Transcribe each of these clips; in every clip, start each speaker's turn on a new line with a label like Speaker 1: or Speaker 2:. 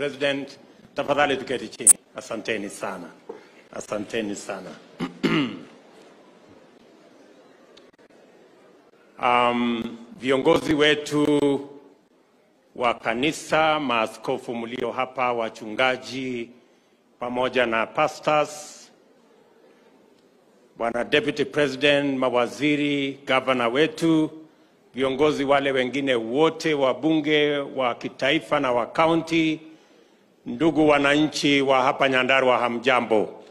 Speaker 1: President, tafadhali tuketi chini. Asanteni sana, asanteni sana. Um, viongozi wetu wa kanisa, maaskofu mlio hapa, wachungaji pamoja na pastors, Bwana Deputy President, mawaziri, gavana wetu, viongozi wale wengine wote, wa bunge wa kitaifa na wa kaunti, ndugu wananchi wa hapa Nyandarua, hamjambo?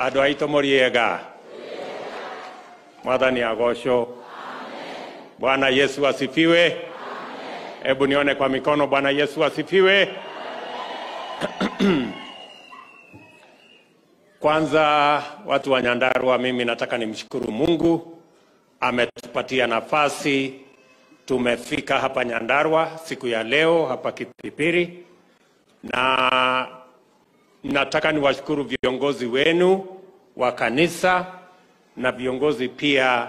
Speaker 1: adwaito moriega. Mwadhani mwathani agocwo bwana yesu asifiwe. Hebu nione kwa mikono bwana yesu asifiwe. Kwanza watu wa nyandarua mimi nataka nimshukuru mungu ametupatia nafasi tumefika hapa nyandarua siku ya leo hapa kipipiri na nataka niwashukuru viongozi wenu wa kanisa na viongozi pia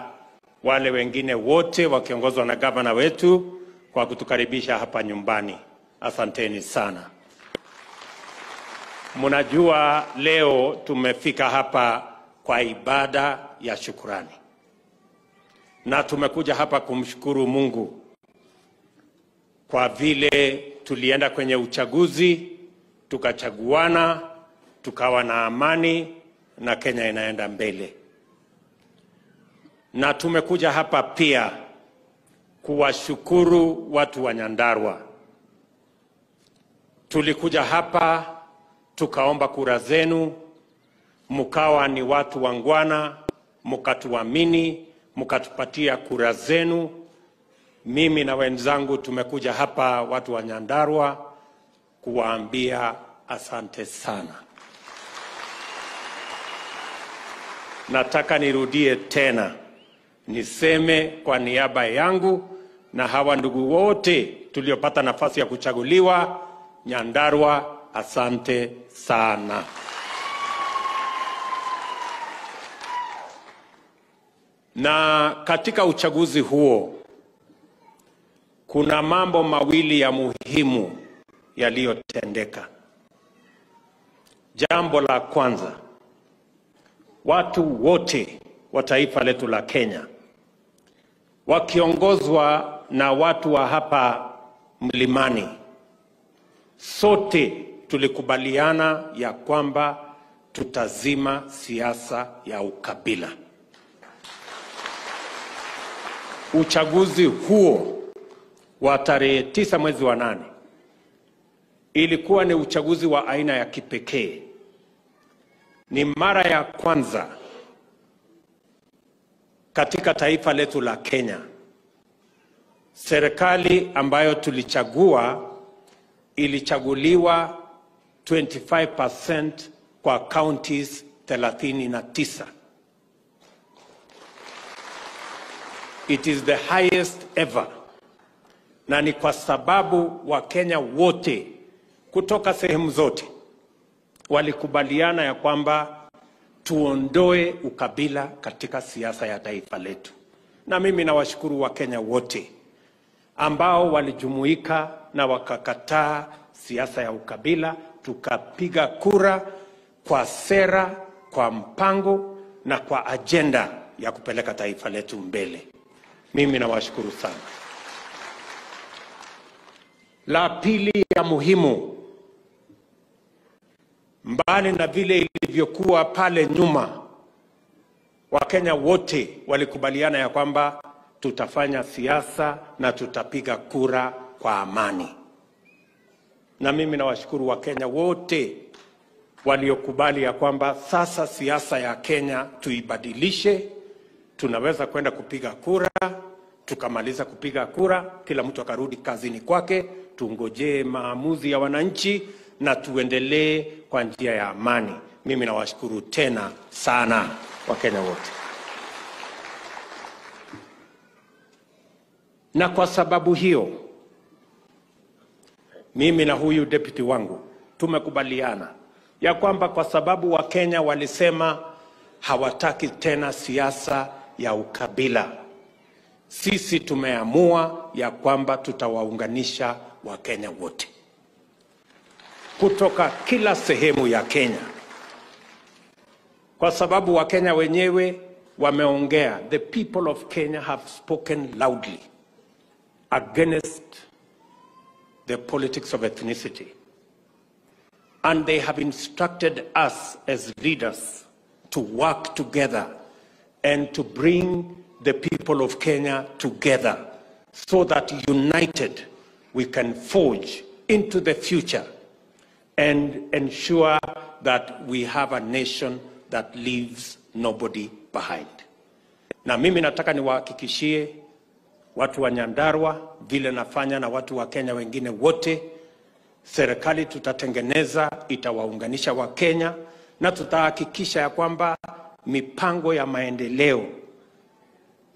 Speaker 1: wale wengine wote wakiongozwa na gavana wetu kwa kutukaribisha hapa nyumbani. Asanteni sana. Mnajua leo tumefika hapa kwa ibada ya shukurani, na tumekuja hapa kumshukuru Mungu kwa vile tulienda kwenye uchaguzi tukachaguana, tukawa na amani na Kenya inaenda mbele na tumekuja hapa pia kuwashukuru watu wa Nyandarua. Tulikuja hapa tukaomba kura zenu, mkawa ni watu wangwana, mkatuamini, mkatupatia kura zenu. Mimi na wenzangu tumekuja hapa watu wa Nyandarua kuwaambia asante sana. Nataka nirudie tena niseme kwa niaba yangu na hawa ndugu wote tuliopata nafasi ya kuchaguliwa Nyandarua, asante sana. Na katika uchaguzi huo kuna mambo mawili ya muhimu yaliyotendeka. Jambo la kwanza, watu wote wa taifa letu la Kenya wakiongozwa na watu wa hapa mlimani, sote tulikubaliana ya kwamba tutazima siasa ya ukabila. Uchaguzi huo wa tarehe tisa mwezi wa nane ilikuwa ni uchaguzi wa aina ya kipekee. Ni mara ya kwanza katika taifa letu la Kenya, serikali ambayo tulichagua ilichaguliwa 25% kwa counties 39. It is the highest ever, na ni kwa sababu Wakenya wote kutoka sehemu zote walikubaliana ya kwamba tuondoe ukabila katika siasa ya taifa letu. Na mimi nawashukuru Wakenya wote ambao walijumuika na wakakataa siasa ya ukabila, tukapiga kura kwa sera, kwa mpango na kwa ajenda ya kupeleka taifa letu mbele. Mimi nawashukuru sana. La pili ya muhimu mbali na vile ilivyokuwa pale nyuma, Wakenya wote walikubaliana ya kwamba tutafanya siasa na tutapiga kura kwa amani. Na mimi nawashukuru Wakenya wote waliokubali ya kwamba sasa siasa ya Kenya tuibadilishe. Tunaweza kwenda kupiga kura, tukamaliza kupiga kura, kila mtu akarudi kazini kwake, tungojee maamuzi ya wananchi na tuendelee kwa njia ya amani. Mimi nawashukuru tena sana Wakenya wote, na kwa sababu hiyo mimi na huyu deputy wangu tumekubaliana ya kwamba kwa sababu Wakenya walisema hawataki tena siasa ya ukabila, sisi tumeamua ya kwamba tutawaunganisha Wakenya wote kutoka kila sehemu ya Kenya, kwa sababu Wakenya wenyewe wameongea. The people of Kenya have spoken loudly against the politics of ethnicity. And they have instructed us as leaders to work together and to bring the people of Kenya together so that united we can forge into the future and ensure that we have a nation that leaves nobody behind. Na mimi nataka niwahakikishie watu wa Nyandarua vile nafanya na watu wa Kenya wengine wote, serikali tutatengeneza itawaunganisha wa kenya na tutahakikisha ya kwamba mipango ya maendeleo,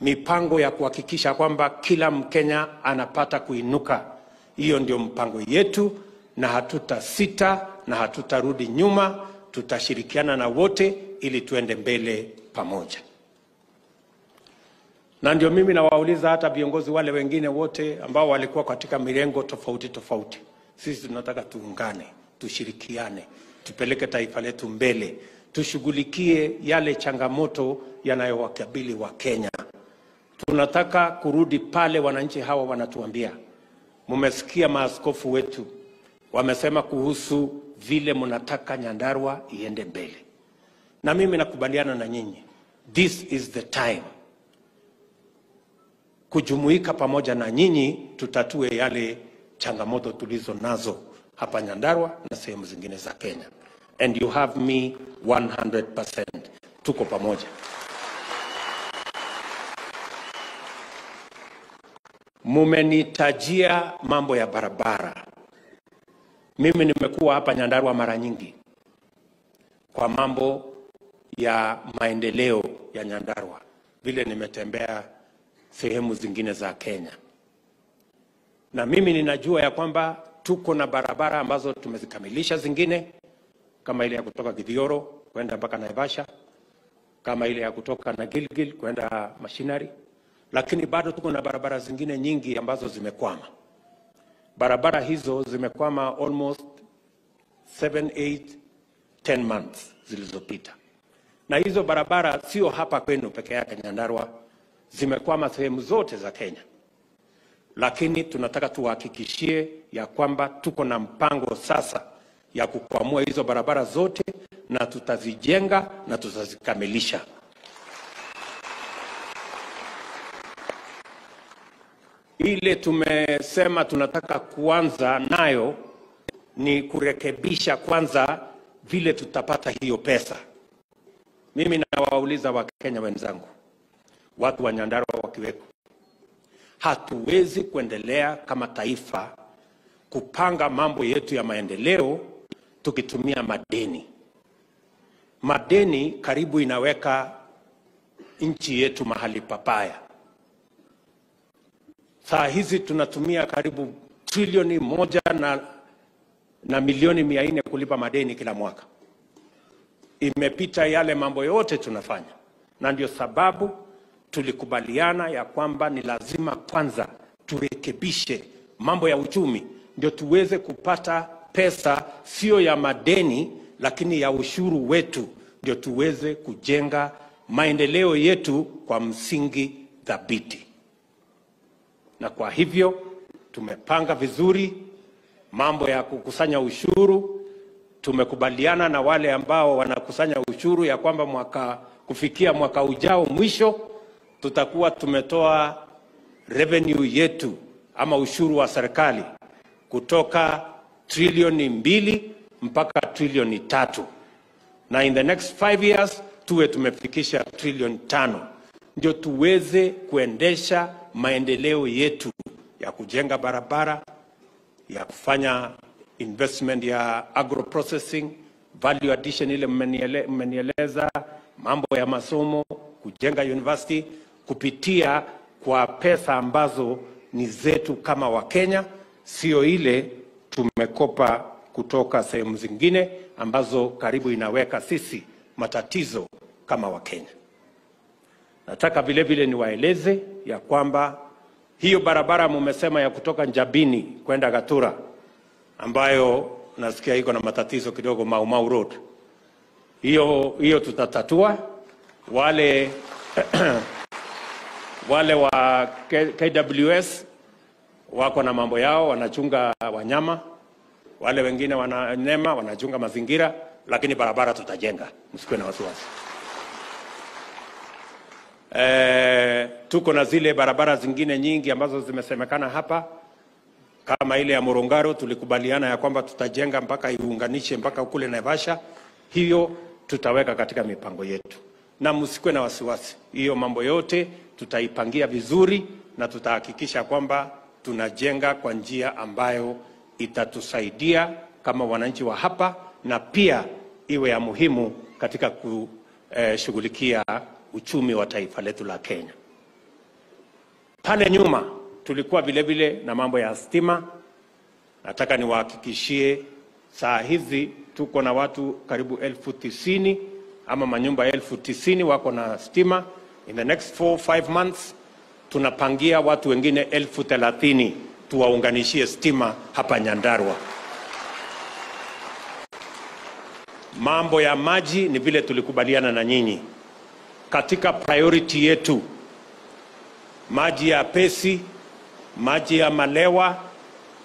Speaker 1: mipango ya kuhakikisha kwamba kila Mkenya anapata kuinuka, hiyo ndio mpango yetu, na hatutasita na hatutarudi nyuma. Tutashirikiana na wote ili tuende mbele pamoja na ndio mimi nawauliza hata viongozi wale wengine wote ambao walikuwa katika mirengo tofauti tofauti, sisi tunataka tuungane, tushirikiane, tupeleke taifa letu mbele, tushughulikie yale changamoto yanayowakabili wa Kenya. Tunataka kurudi pale wananchi hawa wanatuambia, mmesikia maaskofu wetu wamesema kuhusu vile mnataka Nyandarua iende mbele, na mimi nakubaliana na nyinyi, this is the time kujumuika pamoja na nyinyi tutatue yale changamoto tulizo nazo hapa Nyandarua na sehemu zingine za Kenya. And you have me 100%. Tuko pamoja. Mumenitajia mambo ya barabara. Mimi nimekuwa hapa Nyandarua mara nyingi kwa mambo ya maendeleo ya Nyandarua, vile nimetembea sehemu zingine za Kenya. Na mimi ninajua ya kwamba tuko na barabara ambazo tumezikamilisha zingine, kama ile ya kutoka Githioro kwenda mpaka Naivasha, kama ile ya kutoka na Gilgil kwenda Mashinari, lakini bado tuko na barabara zingine nyingi ambazo zimekwama. Barabara hizo zimekwama almost 7, 8, 10 months zilizopita, na hizo barabara sio hapa kwenu peke yake Nyandarua, zimekwama sehemu zote za Kenya, lakini tunataka tuwahakikishie ya kwamba tuko na mpango sasa ya kukwamua hizo barabara zote na tutazijenga na tutazikamilisha. Ile tumesema tunataka kuanza nayo ni kurekebisha kwanza vile tutapata hiyo pesa. Mimi nawauliza Wakenya wenzangu, watu wa Nyandarua wakiweko, hatuwezi kuendelea kama taifa kupanga mambo yetu ya maendeleo tukitumia madeni. Madeni karibu inaweka nchi yetu mahali papaya. Saa hizi tunatumia karibu trilioni moja na, na milioni mia nne kulipa madeni kila mwaka. Imepita yale mambo yote tunafanya, na ndio sababu tulikubaliana ya kwamba ni lazima kwanza turekebishe mambo ya uchumi, ndio tuweze kupata pesa sio ya madeni, lakini ya ushuru wetu, ndio tuweze kujenga maendeleo yetu kwa msingi thabiti. Na kwa hivyo tumepanga vizuri mambo ya kukusanya ushuru. Tumekubaliana na wale ambao wanakusanya ushuru ya kwamba mwaka kufikia mwaka ujao mwisho tutakuwa tumetoa revenue yetu ama ushuru wa serikali kutoka trilioni mbili mpaka trilioni tatu na in the next five years tuwe tumefikisha trilioni tano ndio tuweze kuendesha maendeleo yetu ya kujenga barabara, ya kufanya investment ya agro processing, value addition ile mmenieleza, mambo ya masomo, kujenga university kupitia kwa pesa ambazo ni zetu kama Wakenya, sio ile tumekopa kutoka sehemu zingine ambazo karibu inaweka sisi matatizo kama Wakenya. Nataka vile vile niwaeleze ya kwamba hiyo barabara mumesema ya kutoka Njabini kwenda Gatura ambayo nasikia iko na matatizo kidogo, Mau Mau Road, hiyo hiyo tutatatua. Wale wale wa KWS wako na mambo yao, wanachunga wanyama, wale wengine wananema wanachunga mazingira, lakini barabara tutajenga, msikuwe na wasiwasi. E, tuko na zile barabara zingine nyingi ambazo zimesemekana hapa kama ile ya Morongaro tulikubaliana ya kwamba tutajenga mpaka iunganishe mpaka kule Naivasha. Hiyo tutaweka katika mipango yetu, na msikuwe na wasiwasi. Hiyo mambo yote tutaipangia vizuri na tutahakikisha kwamba tunajenga kwa njia ambayo itatusaidia kama wananchi wa hapa na pia iwe ya muhimu katika kushughulikia uchumi wa taifa letu la Kenya. Pale nyuma tulikuwa vile vile na mambo ya stima. Nataka niwahakikishie saa hizi tuko na watu karibu elfu tisini ama manyumba elfu tisini wako na stima. In the next four, five months tunapangia watu wengine elfu thelathini tuwaunganishie stima hapa Nyandarua. Mambo ya maji ni vile tulikubaliana na nyinyi katika priority yetu, maji ya Pesi, maji ya Malewa,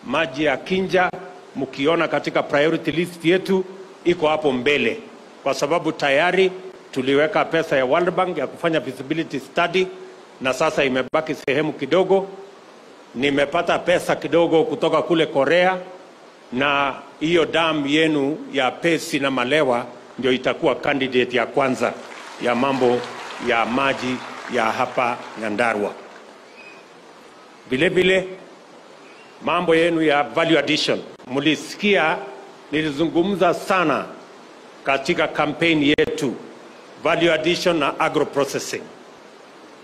Speaker 1: maji ya Kinja, mkiona katika priority list yetu iko hapo mbele, kwa sababu tayari tuliweka pesa ya World Bank ya kufanya feasibility study, na sasa imebaki sehemu kidogo. Nimepata pesa kidogo kutoka kule Korea, na hiyo damu yenu ya Pesi na Malewa ndio itakuwa candidate ya kwanza ya mambo ya maji ya hapa Nyandarua. Vile vile mambo yenu ya value addition, mlisikia nilizungumza sana katika kampeni yetu value addition na agro processing,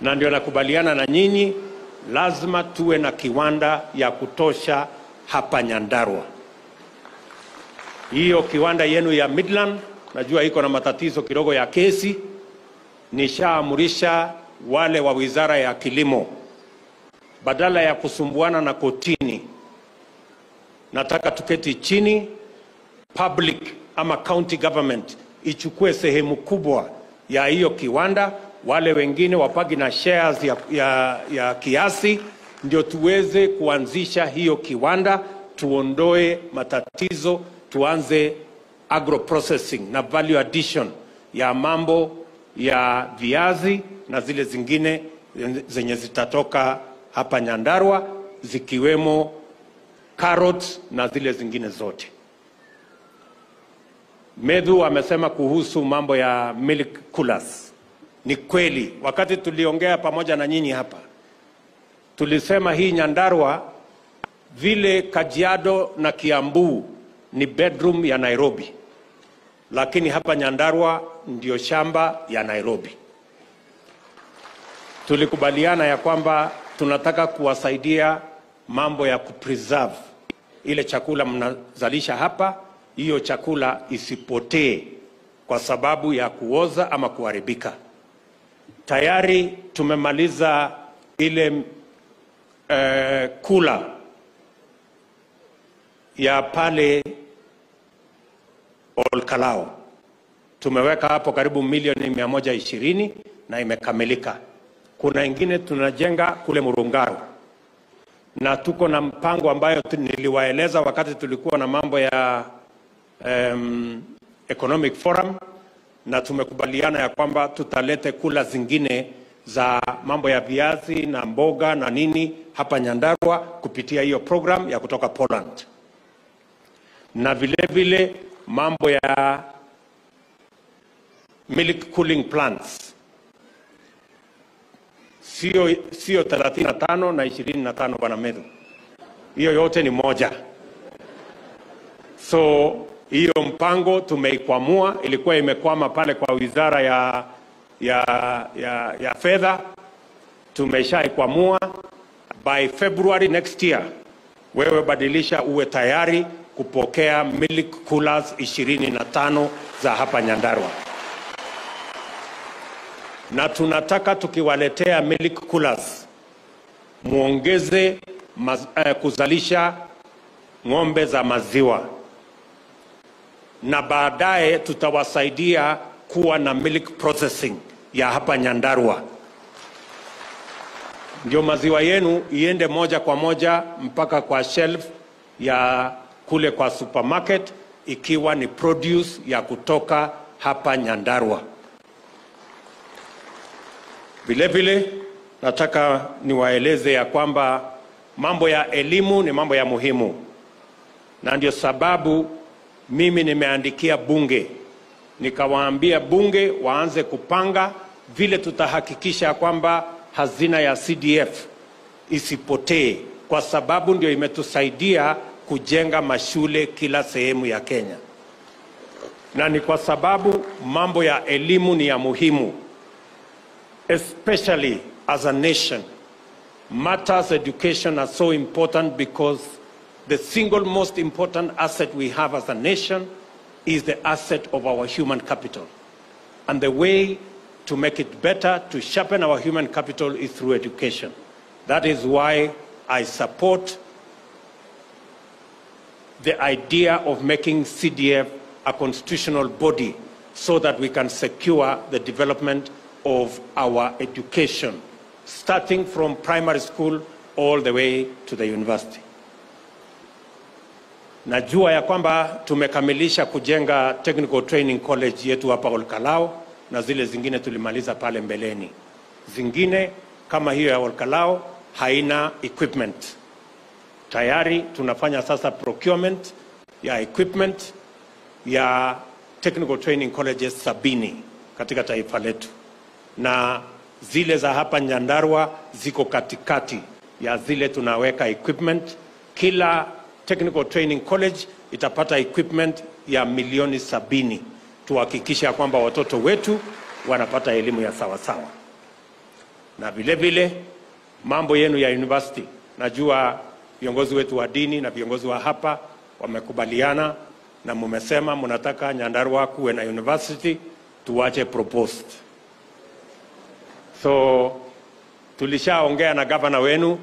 Speaker 1: na ndio nakubaliana na nyinyi, lazima tuwe na kiwanda ya kutosha hapa Nyandarua. Hiyo kiwanda yenu ya Midland najua iko na matatizo kidogo ya kesi. Nishaamurisha wale wa wizara ya kilimo, badala ya kusumbuana na kotini, nataka tuketi chini, public ama county government ichukue sehemu kubwa ya hiyo kiwanda, wale wengine wapagi na shares ya, ya, ya kiasi, ndio tuweze kuanzisha hiyo kiwanda, tuondoe matatizo, tuanze agro processing na value addition ya mambo ya viazi na zile zingine zenye zitatoka hapa Nyandarua zikiwemo carrots na zile zingine zote. Medhu amesema kuhusu mambo ya milk coolers. Ni kweli, wakati tuliongea pamoja na nyinyi hapa, tulisema hii Nyandarua vile Kajiado na Kiambu ni bedroom ya Nairobi, lakini hapa Nyandarua ndio shamba ya Nairobi. Tulikubaliana ya kwamba tunataka kuwasaidia mambo ya kupreserve ile chakula mnazalisha hapa, hiyo chakula isipotee kwa sababu ya kuoza ama kuharibika. Tayari tumemaliza ile eh, kula ya pale Olkalao. Tumeweka hapo karibu milioni mia moja ishirini na imekamilika. Kuna ingine tunajenga kule Murungaru na tuko na mpango ambayo niliwaeleza wakati tulikuwa na mambo ya um, economic forum, na tumekubaliana ya kwamba tutalete kula zingine za mambo ya viazi na mboga na nini hapa Nyandarua kupitia hiyo program ya kutoka Poland, na vilevile vile mambo ya milk cooling plants sio sio 35 na 25 bwana Meru, hiyo yote ni moja. So hiyo mpango tumeikwamua, ilikuwa imekwama pale kwa wizara ya, ya, ya, ya fedha, tumeshaikwamua. By February next year, wewe badilisha uwe tayari kupokea milk coolers 25 za hapa Nyandarua. na tunataka tukiwaletea milk coolers muongeze maz, eh, kuzalisha ng'ombe za maziwa na baadaye tutawasaidia kuwa na milk processing ya hapa Nyandarua, ndio maziwa yenu iende moja kwa moja mpaka kwa shelf ya kule kwa supermarket, ikiwa ni produce ya kutoka hapa Nyandarua. Vilevile vile nataka niwaeleze ya kwamba mambo ya elimu ni mambo ya muhimu, na ndio sababu mimi nimeandikia bunge nikawaambia bunge waanze kupanga vile tutahakikisha kwamba hazina ya CDF isipotee, kwa sababu ndio imetusaidia kujenga mashule kila sehemu ya Kenya, na ni kwa sababu mambo ya elimu ni ya muhimu, especially as a nation. Matters education are so important because the single most important asset we have as a nation is the asset of our human capital. And the way to make it better, to sharpen our human capital, is through education. That is why I support the idea of making CDF a constitutional body so that we can secure the development of our education, starting from primary school all the way to the university. Najua ya kwamba tumekamilisha kujenga technical training college yetu hapa Olkalao na zile zingine tulimaliza pale mbeleni. Zingine kama hiyo ya Olkalao haina equipment. Tayari tunafanya sasa procurement ya equipment ya technical training colleges sabini katika taifa letu, na zile za hapa Nyandarua ziko katikati ya zile tunaweka equipment. Kila technical training college itapata equipment ya milioni sabini tuhakikisha kwamba watoto wetu wanapata elimu ya sawasawa. Na vilevile vile mambo yenu ya university, najua viongozi wetu wa dini na viongozi wa hapa wamekubaliana na mumesema mnataka Nyandarua kuwe na university, tuwache proposed. So tulishaongea na gavana wenu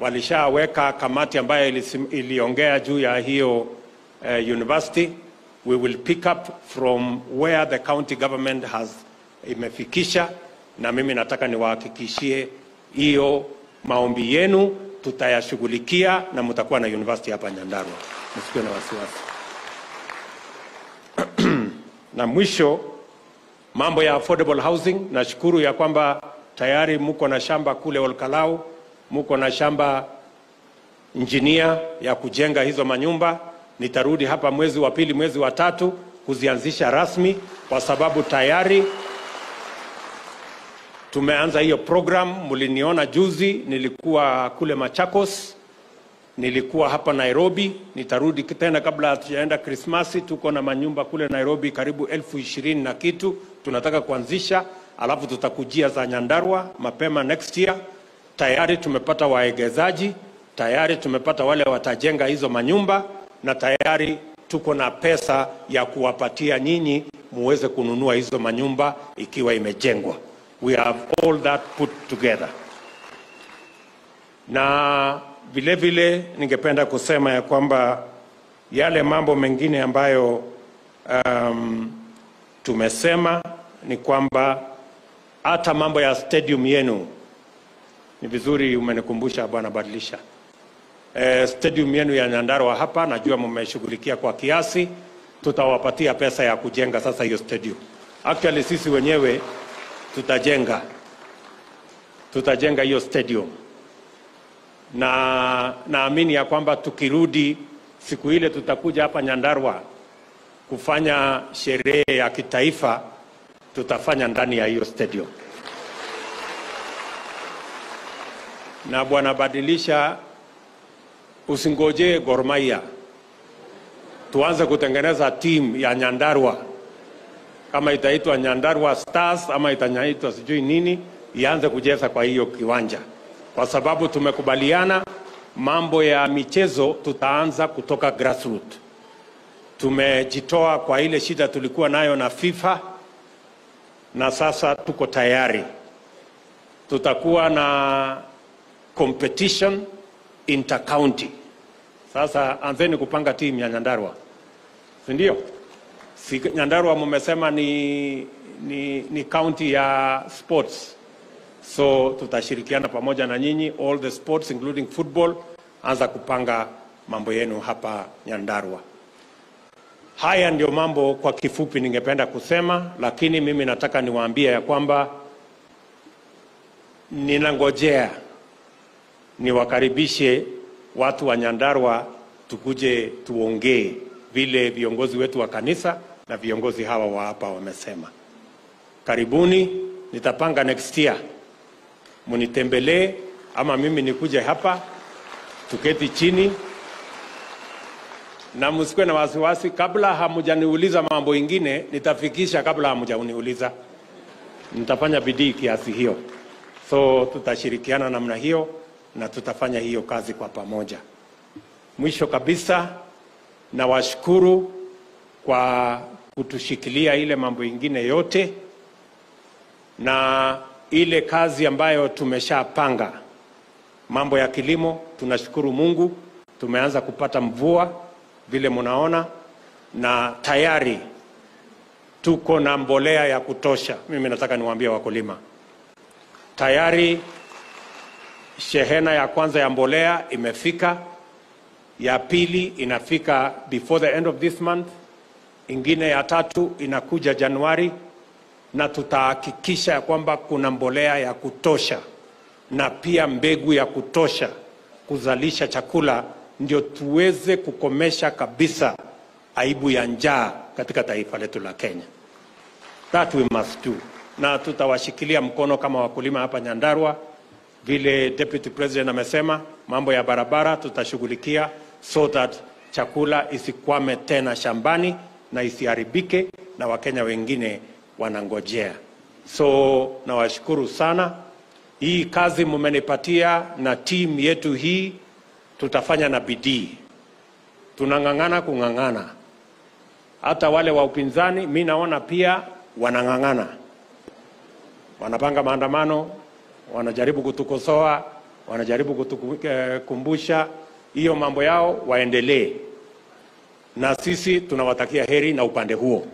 Speaker 1: walishaweka kamati ambayo iliongea juu ya hiyo uh, university. We will pick up from where the county government has imefikisha, na mimi nataka niwahakikishie hiyo maombi yenu tutayashughulikia na mtakuwa na university hapa Nyandarua, msikiwe na wasiwasi. na mwisho mambo ya affordable housing, nashukuru ya kwamba tayari muko na shamba kule Olkalau, muko na shamba injinia ya kujenga hizo manyumba. Nitarudi hapa mwezi wa pili, mwezi wa tatu kuzianzisha rasmi, kwa sababu tayari tumeanza hiyo program. Mliniona juzi, nilikuwa kule Machakos, nilikuwa hapa Nairobi, nitarudi tena kabla hatujaenda Krismasi. Tuko na manyumba kule Nairobi karibu elfu ishirini na kitu tunataka kuanzisha, alafu tutakujia za Nyandarua mapema next year. Tayari tumepata waegezaji, tayari tumepata wale watajenga hizo manyumba, na tayari tuko na pesa ya kuwapatia nyinyi muweze kununua hizo manyumba ikiwa imejengwa. We have all that put together. Na vile vile ningependa kusema ya kwamba yale mambo mengine ambayo um, tumesema ni kwamba hata mambo ya stadium yenu ni vizuri umenikumbusha bwana badilisha. Eh, stadium yenu ya Nyandarua hapa najua mmeshughulikia kwa kiasi. Tutawapatia pesa ya kujenga sasa hiyo stadium. Actually sisi wenyewe tutajenga tutajenga hiyo stadium. Na naamini ya kwamba tukirudi siku ile tutakuja hapa nyandarwa kufanya sherehe ya kitaifa, tutafanya ndani ya hiyo stadium. Na bwana badilisha, usingojee Gor Mahia, tuanze kutengeneza timu ya Nyandarua, kama itaitwa Nyandarua Stars ama itanyaitwa sijui nini, ianze kujeza kwa hiyo kiwanja kwa sababu tumekubaliana mambo ya michezo tutaanza kutoka grassroots. Tumejitoa kwa ile shida tulikuwa nayo na fifa na sasa tuko tayari. Tutakuwa na competition intercounty. Sasa anzeni kupanga timu ya Nyandarua, si ndio? Nyandarua mumesema ni, ni, ni county ya sports, so tutashirikiana pamoja na nyinyi all the sports including football. Anza kupanga mambo yenu hapa Nyandarua. Haya ndio mambo kwa kifupi ningependa kusema, lakini mimi nataka niwaambie ya kwamba ninangojea niwakaribishe watu wa Nyandarua tukuje tuongee vile viongozi wetu wa kanisa na viongozi hawa wa hapa wamesema. Karibuni, nitapanga next year munitembelee, ama mimi nikuje hapa tuketi chini na msikuwe na wasiwasi. Kabla hamujaniuliza mambo ingine, nitafikisha kabla hamujaniuliza. Nitafanya bidii kiasi hiyo, so tutashirikiana namna hiyo na tutafanya hiyo kazi kwa pamoja. Mwisho kabisa, nawashukuru kwa kutushikilia ile mambo ingine yote na ile kazi ambayo tumeshapanga, mambo ya kilimo. Tunashukuru Mungu, tumeanza kupata mvua vile munaona, na tayari tuko na mbolea ya kutosha. Mimi nataka niwaambie wakulima, tayari shehena ya kwanza ya mbolea imefika, ya pili inafika before the end of this month, ingine ya tatu inakuja Januari, na tutahakikisha ya kwamba kuna mbolea ya kutosha na pia mbegu ya kutosha kuzalisha chakula, ndio tuweze kukomesha kabisa aibu ya njaa katika taifa letu la Kenya. That we must do, na tutawashikilia mkono kama wakulima hapa Nyandarua vile Deputy President amesema, mambo ya barabara tutashughulikia so that chakula isikwame tena shambani na isiharibike na Wakenya wengine wanangojea. So nawashukuru sana, hii kazi mumenipatia na timu yetu hii, tutafanya na bidii, tunang'ang'ana kung'ang'ana. Hata wale wa upinzani mi naona pia wanang'ang'ana, wanapanga maandamano wanajaribu kutukosoa, wanajaribu kutukumbusha hiyo mambo yao, waendelee na sisi tunawatakia heri na upande huo.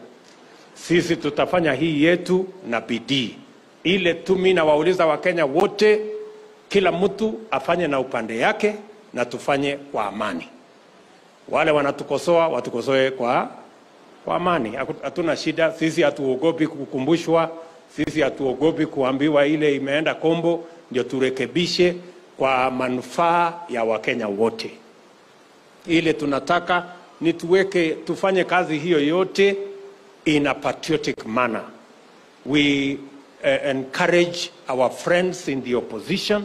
Speaker 1: Sisi tutafanya hii yetu na bidii ile tu. Mimi nawauliza Wakenya wote, kila mtu afanye na upande yake na tufanye kwa amani. Wale wanatukosoa watukosoe kwa, kwa amani, hatuna shida. Sisi hatuogopi kukumbushwa sisi hatuogopi kuambiwa ile imeenda kombo, ndio turekebishe kwa manufaa ya Wakenya wote. Ile tunataka ni tuweke, tufanye kazi hiyo yote in a patriotic manner. We uh, encourage our friends in the opposition.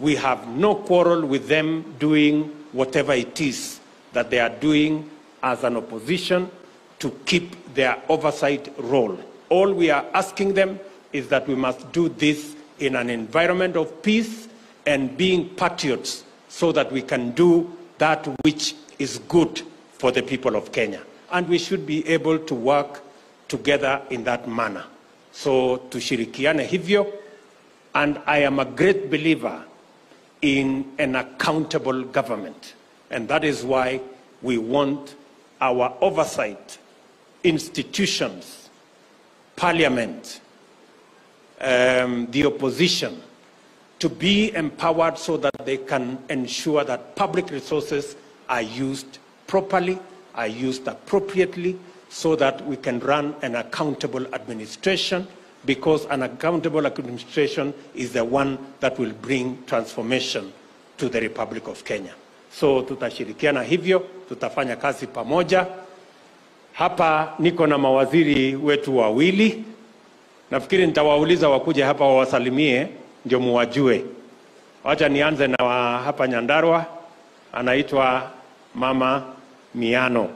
Speaker 1: We have no quarrel with them doing whatever it is that they are doing as an opposition to keep their oversight role. All we are asking them is that we must do this in an environment of peace and being patriots so that we can do that which is good for the people of Kenya. And we should be able to work together in that manner. So tushirikiane hivyo and I am a great believer in an accountable government. And that is why we want our oversight institutions parliament, um, the opposition, to be empowered so that they can ensure that public resources are used properly, are used appropriately, so that we can run an accountable administration, because an accountable administration is the one that will bring transformation to the Republic of Kenya. So tutashirikiana hivyo, tutafanya kazi pamoja. Hapa niko na mawaziri wetu wawili, nafikiri nitawauliza wakuje hapa wawasalimie ndio muwajue. Wacha nianze na wa hapa Nyandarua, anaitwa Mama Miano.